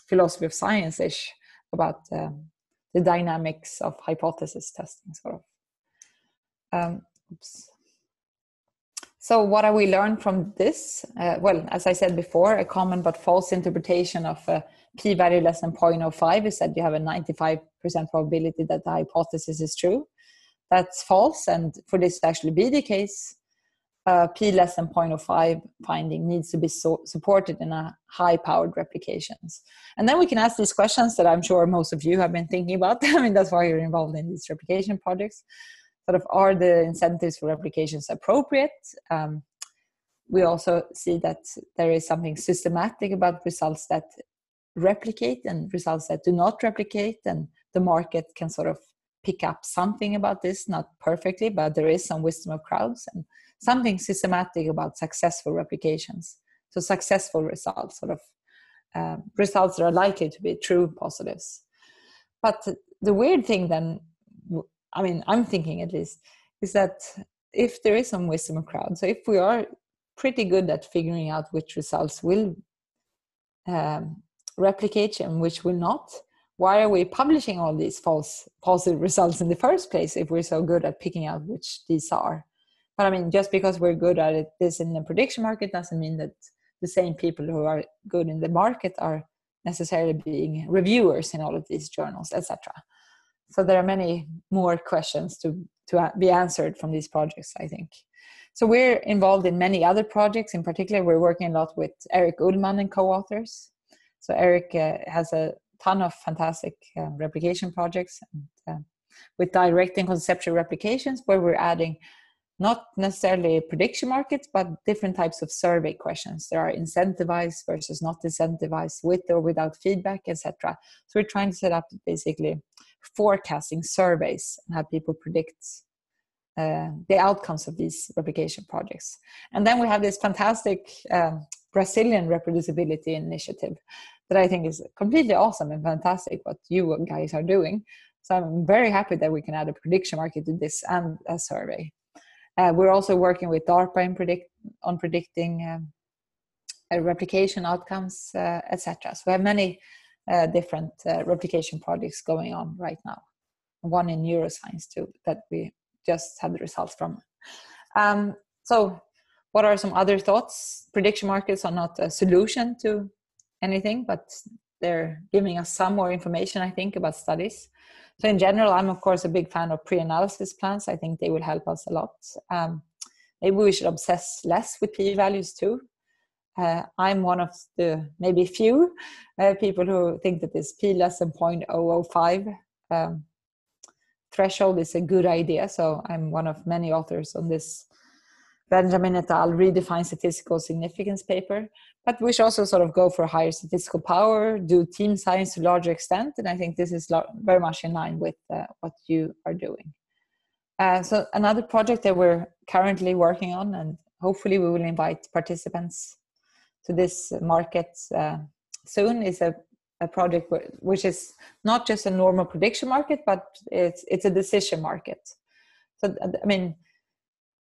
philosophy of science-ish about um, the dynamics of hypothesis testing, sort of. Um, so what have we learned from this? Uh, well, as I said before, a common but false interpretation of uh, p-value less than 0.05 is that you have a 95% probability that the hypothesis is true. That's false, and for this to actually be the case, uh, p less than 0.05 finding needs to be so supported in a high-powered replications. And then we can ask these questions that I'm sure most of you have been thinking about. I mean, that's why you're involved in these replication projects. Sort of, are the incentives for replications appropriate? Um, we also see that there is something systematic about results that replicate and results that do not replicate and the market can sort of pick up something about this not perfectly but there is some wisdom of crowds and something systematic about successful replications so successful results sort of uh, results that are likely to be true positives but the weird thing then i mean i'm thinking at least is that if there is some wisdom of crowds so if we are pretty good at figuring out which results will um, replicate and which will not why are we publishing all these false positive results in the first place if we're so good at picking out which these are? But i mean just because we're good at it this in the prediction market doesn't mean that the same people who are good in the market are necessarily being reviewers in all of these journals etc so there are many more questions to to be answered from these projects i think so we're involved in many other projects in particular we're working a lot with eric uhlmann and co-authors so Eric uh, has a ton of fantastic uh, replication projects and, uh, with direct and conceptual replications where we're adding not necessarily prediction markets, but different types of survey questions. There are incentivized versus not incentivized, with or without feedback, etc. So we're trying to set up basically forecasting surveys and have people predict uh, the outcomes of these replication projects. And then we have this fantastic um, Brazilian reproducibility initiative that I think is completely awesome and fantastic what you guys are doing. So I'm very happy that we can add a prediction market to this and a survey. Uh, we're also working with DARPA predict, on predicting um, uh, replication outcomes, uh, etc. So we have many uh, different uh, replication projects going on right now. One in neuroscience too that we just had the results from. Um, so, what are some other thoughts? Prediction markets are not a solution to anything, but they're giving us some more information, I think, about studies. So in general, I'm of course a big fan of pre-analysis plans. I think they will help us a lot. Um, maybe we should obsess less with p-values too. Uh, I'm one of the maybe few uh, people who think that this p less than 0.005 um, threshold is a good idea. So I'm one of many authors on this Benjamin et al. redefine statistical significance paper. But we should also sort of go for higher statistical power, do team science to a larger extent. And I think this is very much in line with uh, what you are doing. Uh, so another project that we're currently working on, and hopefully we will invite participants to this market uh, soon, is a, a project which is not just a normal prediction market, but it's it's a decision market. So I mean,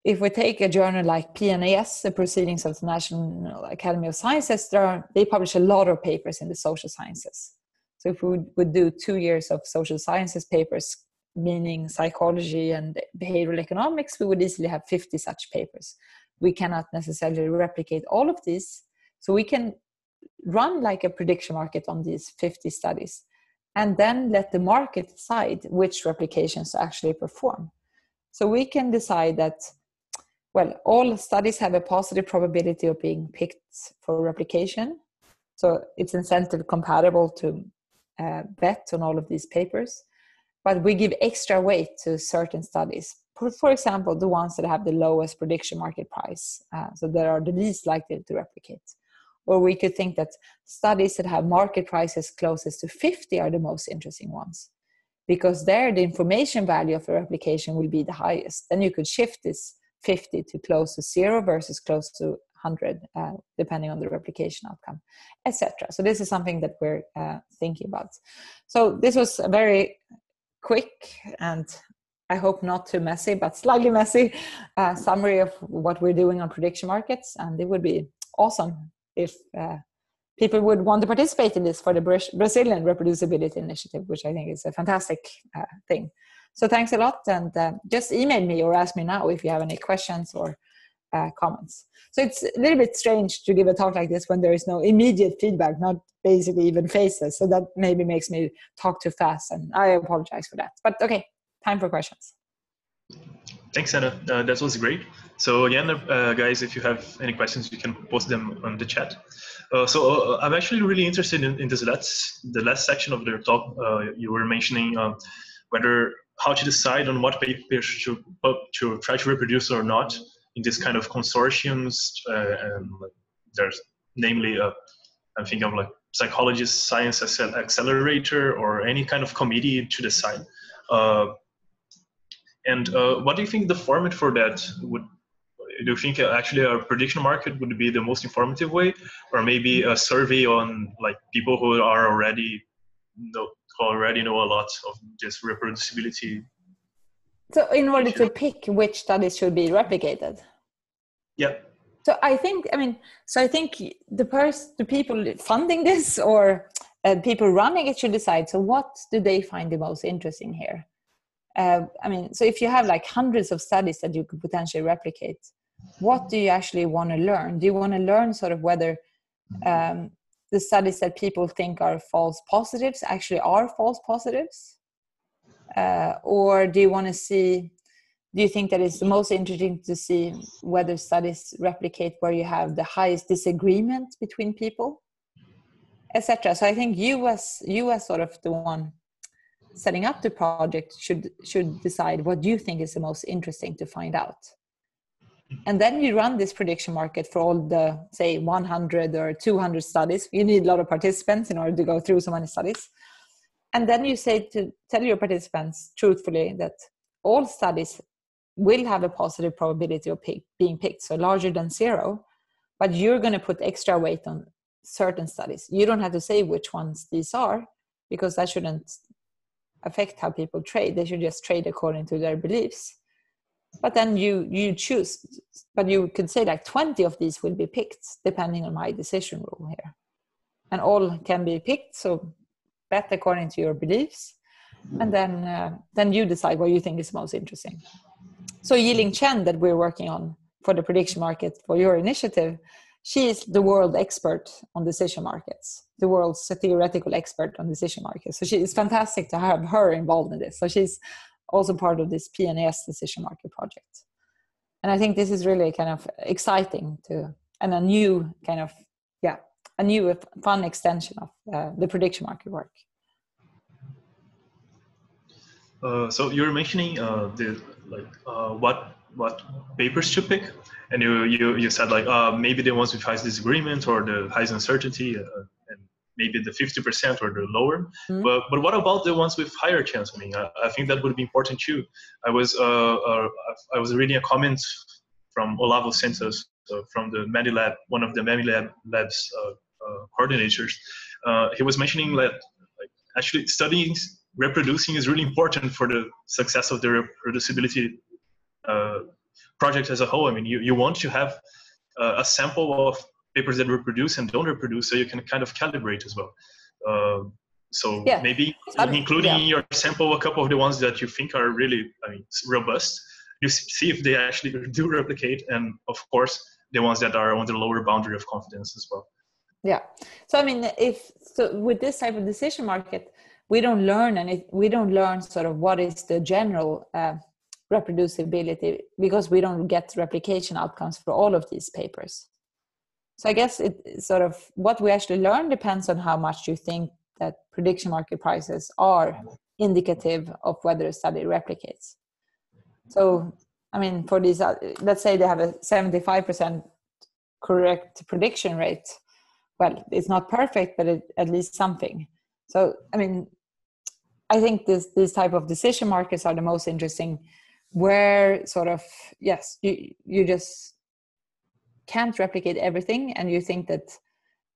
if we take a journal like PNAS, the Proceedings of the National Academy of Sciences, are, they publish a lot of papers in the social sciences. So if we would, would do two years of social sciences papers, meaning psychology and behavioral economics, we would easily have 50 such papers. We cannot necessarily replicate all of these. So we can run like a prediction market on these 50 studies and then let the market decide which replications actually perform. So we can decide that well, all studies have a positive probability of being picked for replication. So it's incentive compatible to uh, bet on all of these papers. But we give extra weight to certain studies. For, for example, the ones that have the lowest prediction market price, uh, so that are the least likely to replicate. Or we could think that studies that have market prices closest to 50 are the most interesting ones. Because there the information value of the replication will be the highest. Then you could shift this 50 to close to zero versus close to 100 uh, depending on the replication outcome etc so this is something that we're uh, thinking about. So this was a very quick and i hope not too messy but slightly messy uh, summary of what we're doing on prediction markets and it would be awesome if uh, people would want to participate in this for the brazilian reproducibility initiative which i think is a fantastic uh, thing so thanks a lot, and uh, just email me or ask me now if you have any questions or uh, comments. So it's a little bit strange to give a talk like this when there is no immediate feedback, not basically even faces. So that maybe makes me talk too fast, and I apologize for that. But okay, time for questions. Thanks, Anna. Uh, that was great. So again, uh, guys, if you have any questions, you can post them on the chat. Uh, so uh, I'm actually really interested in, in, this last the last section of the talk. Uh, you were mentioning um, whether how to decide on what papers to to try to reproduce or not in this kind of consortiums. Uh, and there's namely, uh, I'm thinking of like psychological science accelerator or any kind of committee to decide. Uh, and uh, what do you think the format for that would? Do you think actually a prediction market would be the most informative way, or maybe a survey on like people who are already know, already know a lot of this reproducibility. So, in order to pick which studies should be replicated. Yeah. So I think I mean so I think the person the people funding this or uh, people running it should decide. So what do they find the most interesting here? Uh, I mean, so if you have like hundreds of studies that you could potentially replicate, what do you actually want to learn? Do you want to learn sort of whether um, the studies that people think are false positives actually are false positives? Uh, or do you want to see, do you think that it's the most interesting to see whether studies replicate where you have the highest disagreement between people? etc. So I think you as you as sort of the one setting up the project should should decide what you think is the most interesting to find out and then you run this prediction market for all the say 100 or 200 studies. You need a lot of participants in order to go through so many studies. And then you say to tell your participants truthfully that all studies will have a positive probability of pick, being picked so larger than zero but you're going to put extra weight on certain studies. You don't have to say which ones these are because that shouldn't affect how people trade. They should just trade according to their beliefs but then you you choose but you could say like 20 of these will be picked depending on my decision rule here. And all can be picked so bet according to your beliefs. And then uh, then you decide what you think is most interesting. So yiling chen that we're working on for the prediction market for your initiative she is the world expert on decision markets the world's theoretical expert on decision markets. So she is fantastic to have her involved in this. So she's also part of this PNAS decision market project. And I think this is really kind of exciting to and a new kind of yeah a new fun extension of uh, the prediction market work. Uh, so you were mentioning uh, the like uh, what what papers to pick, and you you, you said like uh, maybe the ones with highest disagreement or the highest uncertainty, uh, maybe the 50% or the lower. Mm-hmm. But but what about the ones with higher chance? I mean, I, I think that would be important too. I was uh, uh, I was reading a comment from Olavo Santos uh, from the Medilab, one of the Medilab labs uh, uh, coordinators. Uh, he was mentioning that like, actually studying reproducing is really important for the success of the reproducibility project as a whole. I mean, you, you want to have a sample of papers that reproduce and don't reproduce, so you can kind of calibrate as well. Uh, so yeah. maybe including yeah. in your sample a couple of the ones that you think are really, I mean, robust. You see if they actually do replicate, and of course the ones that are on the lower boundary of confidence as well. Yeah. So I mean, if so, with this type of decision market, we don't learn and we don't learn sort of what is the general uh, reproducibility because we don't get replication outcomes for all of these papers so i guess it sort of what we actually learn depends on how much you think that prediction market prices are indicative of whether a study replicates. So i mean for these uh, let's say they have a 75% correct prediction rate well it's not perfect but it, at least something. So i mean i think this these type of decision markets are the most interesting where sort of yes you you just can't replicate everything and you think that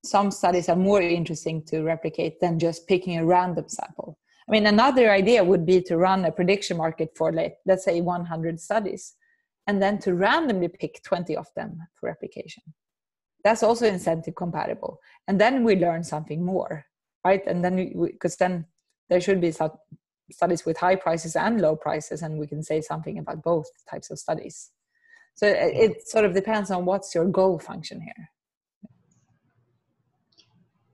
some studies are more interesting to replicate than just picking a random sample. I mean another idea would be to run a prediction market for let's say 100 studies and then to randomly pick 20 of them for replication. That's also incentive compatible. And then we learn something more right? And then because then there should be studies with high prices and low prices and we can say something about both types of studies so it sort of depends on what's your goal function here.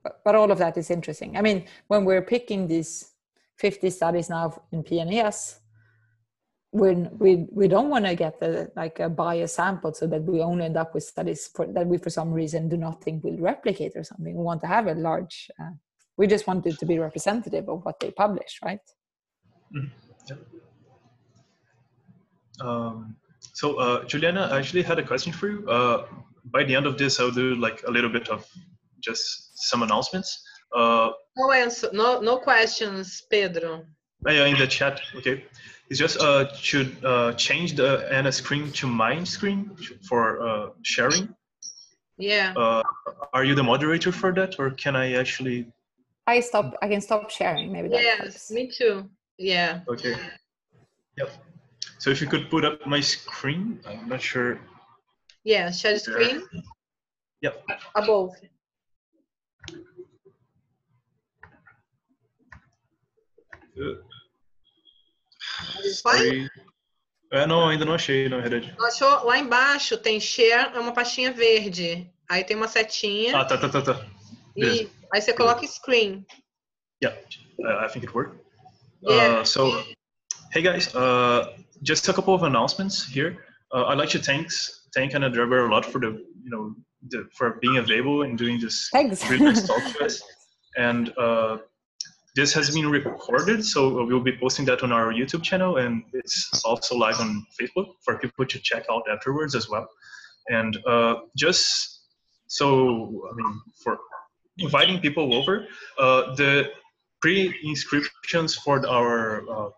But, but all of that is interesting. I mean, when we're picking these 50 studies now in PNAS, we we we don't want to get the like a bias sample so that we only end up with studies for, that we for some reason do not think will replicate or something. We want to have a large. Uh, we just want it to be representative of what they publish, right? Mm-hmm. Yeah. Um, so uh, Juliana, I actually had a question for you. Uh, by the end of this, I'll do like a little bit of just some announcements. Uh, no answer, no no questions, Pedro. Yeah, in the chat. Okay, it's just uh should uh change the Anna screen to my screen for uh sharing. Yeah. Uh, are you the moderator for that, or can I actually? I stop. I can stop sharing. Maybe. yes, helps. me too. Yeah. Okay. Yep. So if you could put up my screen, I'm not sure. Yeah, share screen. Yep. Above. Sorry. É, não, ainda não achei, na verdade. Achou? Lá embaixo tem share, é uma pastinha verde. Aí tem uma setinha. Ah, tá, tá, tá, tá. E aí você coloca screen. Yeah, uh, I think it worked. Yeah. Uh, so, hey guys, uh, just a couple of announcements here. Uh, I'd like to thanks thank Anna Dreber a lot for the you know the, for being available and doing this Thanks. really nice talk to us. And uh, this has been recorded, so we'll be posting that on our YouTube channel, and it's also live on Facebook for people to check out afterwards as well. And uh, just so, I mean, for inviting people over, uh, the pre-inscriptions for our uh,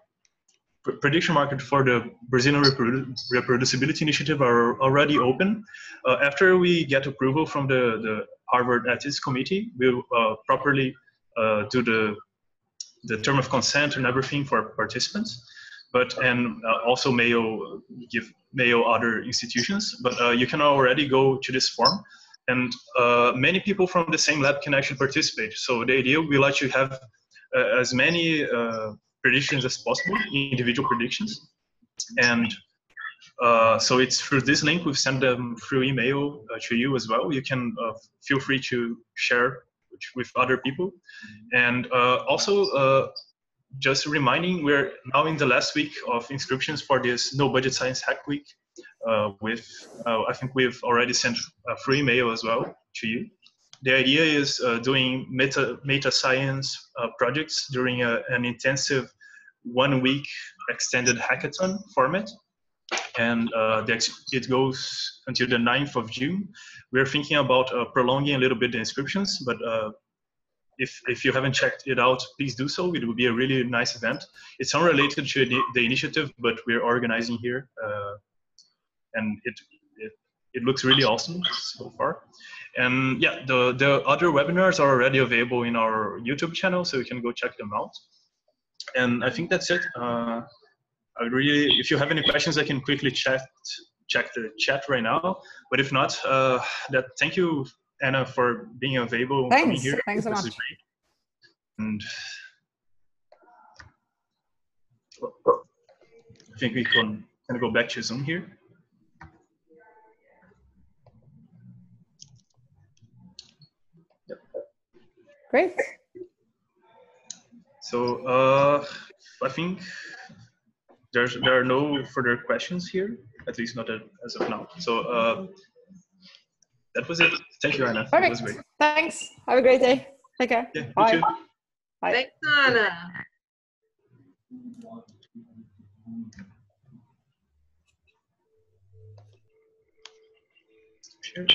prediction market for the Brazilian reprodu reproducibility initiative are already open. Uh, after we get approval from the, the Harvard Ethics Committee, we'll uh, properly uh, do the the term of consent and everything for participants, but and uh, also Mayo give Mayo other institutions. But uh, you can already go to this form, and uh, many people from the same lab can actually participate. So the idea we you have as many predictions as possible, individual predictions. And uh, so it's through this link, we've sent them through email uh, to you as well. You can uh, feel free to share with other people. And uh, also, uh, just reminding, we're now in the last week of inscriptions for this No Budget Science Hack Week. Uh, with, I think we've already sent a free email as well to you the idea is uh, doing meta, meta science uh, projects during a, an intensive one week extended hackathon format. And uh, it goes until the 9th of June. We're thinking about uh, prolonging a little bit the inscriptions, but uh, if, if you haven't checked it out, please do so. It will be a really nice event. It's unrelated to the initiative, but we're organizing here. Uh, and it, it, it looks really awesome so far. And yeah, the, the other webinars are already available in our YouTube channel, so you can go check them out. And I think that's it. Uh, I really, if you have any questions, I can quickly chat, check the chat right now. But if not, uh, that thank you, Anna, for being available. Thanks. Here. Thanks so much. And I think we can, kind of go back to Zoom here. Great. So uh, I think there's there are no further questions here, at least not as of now. So uh, that was it. Thank you, Anna. Perfect. Thanks. Have a great day. Take care. Yeah, Bye. Bye. Thanks, Anna. Sure.